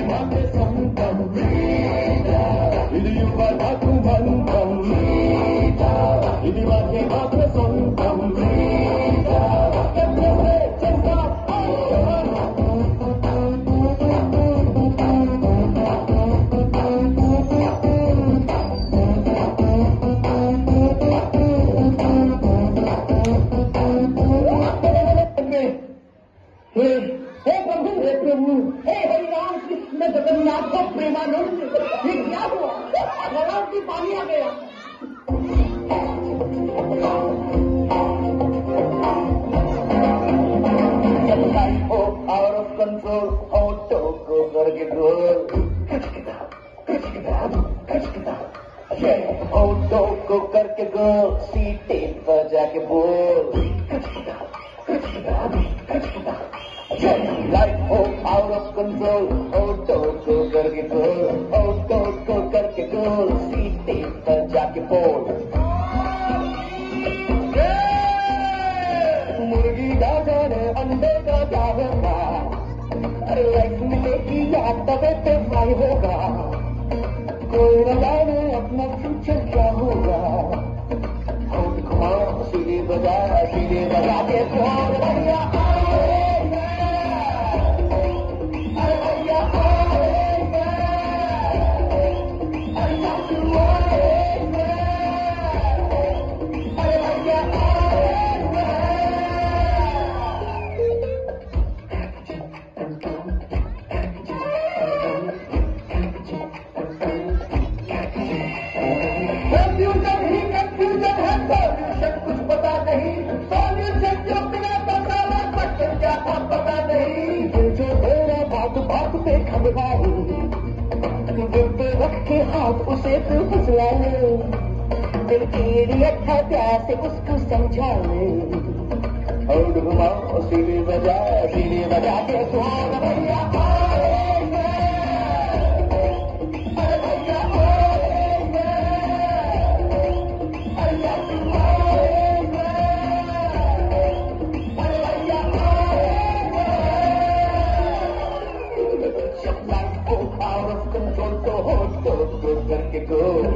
యుగ సొంతం ఇది యుగ నాకు బంధం Hey, hey, hey, hey, hey, hey, hey, hey, hey, hey, hey, hey, hey, hey, hey, hey, hey, प्रभु हे हरि राम कृष्ण जगन्नाथ प्रेमानंद ये क्या हुआ? गलाव की पानी आ गया। हो आउट ऑफ़ कंट्रोल ऑटो को ऑटो को करके गोल सीटे पर जाके बोल। लाइफ हो आउट ऑफ़ कंट्रोल ऑटो को करके गोल ऑटो को करके गोल सीटे पर जाके बोल मुर्गी का जाने अंडे का क्या होगा? अरे लाइफ मिलेगी या तबे तो फ्राई होगा। कोई न जाने अपना फ्यूचर क्या होगा। आउट घुमाओ सीढ़ी बजा सीढ़ी बजा के कौन पे घबराए दिल पे रख के हाथ उसे तू ले दिल की अच्छा प्यार से उसको समझाए और घुमाओ सीढ़ी बजा सीढ़ी बजा के सुहाग भैया